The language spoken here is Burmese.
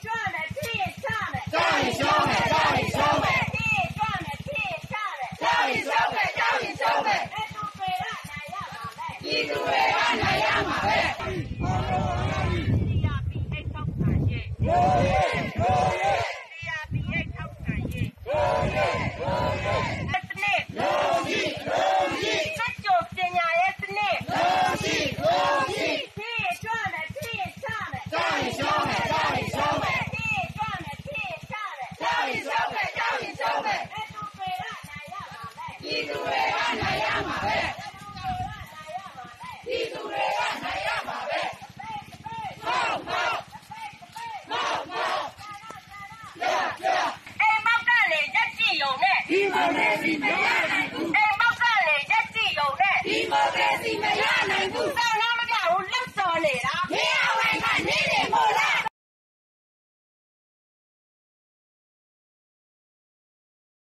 壮的气，壮的壮里雄美，壮里雄美，气壮的气，壮的壮里雄美，壮里雄美。一株贝勒，两样马贝，一株贝勒，两样马贝。 သူတွေကနိုင်ရမှာပဲပြည်သူတွေကနိုင်ရမှာပဲမောက်မောက်မောက်မောက်ရရအိမ်မောက်ကလည်းရက်ကြည့်ရုံနဲ့ဒီမိုကရေစီမရနိုင်ဘူးအိမ်မောက်ကလည်းရက်ကြည့်ရုံနဲ့ဒီမိုကရေစီမရနိုင်ဘူး